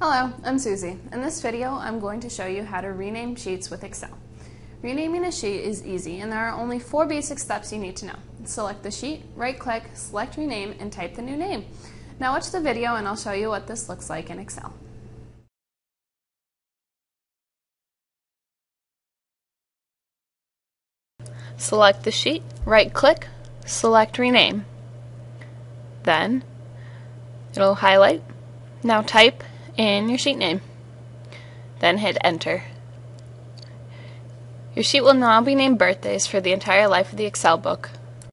Hello, I'm Susie. In this video, I'm going to show you how to rename sheets with Excel. Renaming a sheet is easy, and there are only four basic steps you need to know. Select the sheet, right-click, select Rename, and type the new name. Now watch the video and I'll show you what this looks like in Excel. Select the sheet, right-click, select Rename. Then, it'll highlight. Now type in your sheet name. Then hit enter. Your sheet will now be named birthdays for the entire life of the Excel book.